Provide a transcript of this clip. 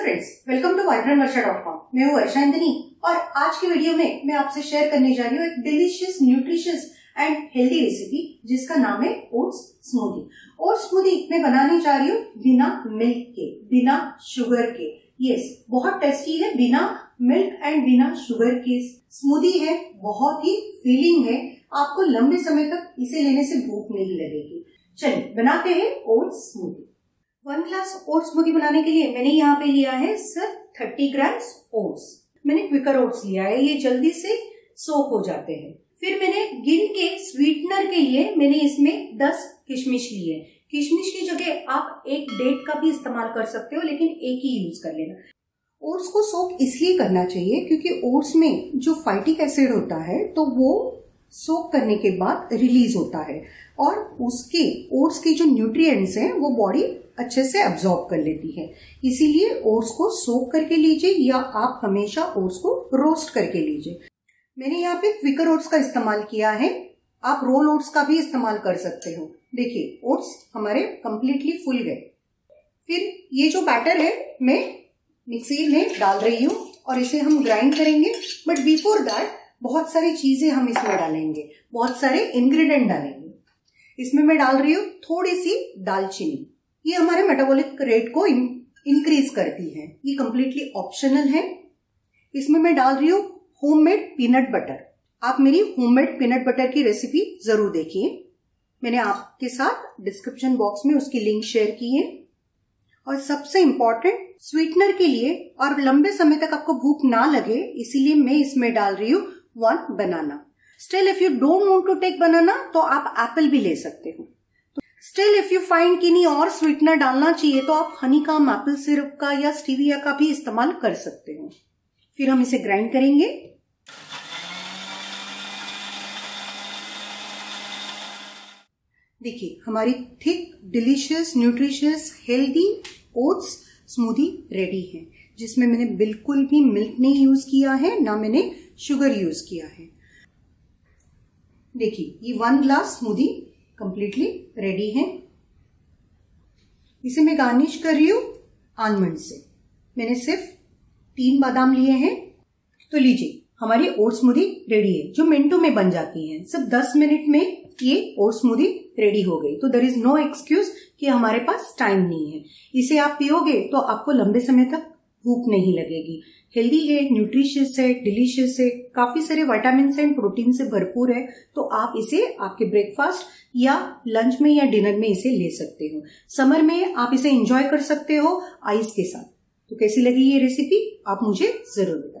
Friends welcome to vibrant Varsha dot com मैं हूँ वर्षांतनी और आज की वीडियो में मैं आपसे शेयर करने जा रही हूँ एक delicious nutritious and healthy recipe जिसका नाम है ओट्स स्मूदी ओट्स स्मूदी मैं बनाने जा रही हूँ बिना मिल्क के, बिना शुगर के. यस बहुत टेस्टी है बिना मिल्क एंड बिना शुगर के. स्मूदी है, बहुत ही फीलिंग है. आपको लंबे समय तक इसे लेने से भूख नहीं लगेगी. चलिए, बनाते हैं oats smoothie one glass oats smoothie बनाने के लिए मैंने यहाँ पे लिया है सर थर्टी ग्राम्स ओट्स मैंने क्विकर ओट्स लिया है, ये जल्दी से सोक हो जाते हैं। फिर मैंने गिन के स्वीटनर के लिए मैंने इसमें दस किशमिश ली है किशमिश की जगह आप एक डेट का भी इस्तेमाल कर सकते हो, लेकिन एक ही यूज़ कर लेना। ओट्स को सोक इसलिए करना चाहिए क्योंकि ओट्स में जो फाइटिक एसिड होता है तो वो सोक करने के बाद रिलीज़ होता है। और उसके ओट्स के जो न्यूट्रिएंट्स हैं, वो बॉडी अच्छे से अब्जॉर्ब कर लेती है। इसीलिए ओट्स को सोक करके लीजिए या आप हमेशा ओट्स को रोस्ट करके लीजिए। मैंने यहाँ पे क्विकर ओट्स का इस्तेमाल किया है। आप रोल ओट्स का भी इस्तेमाल कर सकते हो। देखिए ओट्स हमारे कंप्लीटली फुल गए। फिर ये जो बैटर है, मैं मिक्सी में डाल रही हूँ और इसे हम ग्राइंड करेंगे। बट बिफोर दैट बहुत सारी चीज़ें हम इसमें डालेंगे, बहुत सारे इंग्रेडिएंट डालेंगे। इसमें मैं डाल रही हूँ थोड़ी सी दालचीनी। ये हमारे मेटाबॉलिक रेट को इंक्रीज करती है। ये कंप्लीटली ऑप्शनल है। इसमें मैं डाल रही हूँ होममेड पीनट बटर आप मेरी होममेड पीनट बटर की रेसिपी ज़रूर देखिए। मैंने आपके साथ डिस्क्रिप्शन बॉक्स में उसकी लिंक शेयर की है। और सबसे इंपॉर्टेंट स्वीटनर के लिए, और लंबे समय तक आपको भूख ना लगे, इसीलिए मैं इसमें डाल रही हूँ one banana still if you don't want to take banana तो आप एप्पल भी ले सकते हो. स्टिल इफ़ यू फाइंड कि नहीं और स्वीटनर डालना चाहिए तो आप हनी का एप्पल सिरप का या स्टीविया का भी इस्तेमाल कर सकते हो. फिर हम इसे ग्राइंड करेंगे. देखिए, हमारी thick delicious nutritious healthy oats smoothie ready है. जिसमें मैंने बिल्कुल भी मिल्क नहीं यूज़ किया है, ना मैंने शुगर यूज़ किया है। देखिए, ये one glass smoothie completely ready है। इसे मैं गार्निश कर रही हूँ आलमंड से। मैंने सिर्फ़ तीन बादाम लिए हैं। तो लीजिए, हमारी ओट स्मूदी रेडी है, जो मिनटों में बन जाती है। सिर्फ़ दस मिनट में ये ओट स्मूदी रेडी हो गई। तो देर इज़ नो एक्सक्यूज कि हमारे पास टाइम नहीं है। इसे आप पियोगे तो आपको लंबे समय तक भूख नहीं लगेगी। हेल्दी है न्यूट्रिशियस है डिलीशियस है, काफ़ी सारे वाइटामिन एंड प्रोटीन से भरपूर है तो आप इसे आपके ब्रेकफास्ट या लंच में या डिनर में इसे ले सकते हो। समर में आप इसे एंजॉय कर सकते हो आइस के साथ। तो कैसी लगी ये रेसिपी आप मुझे ज़रूर बताएँ।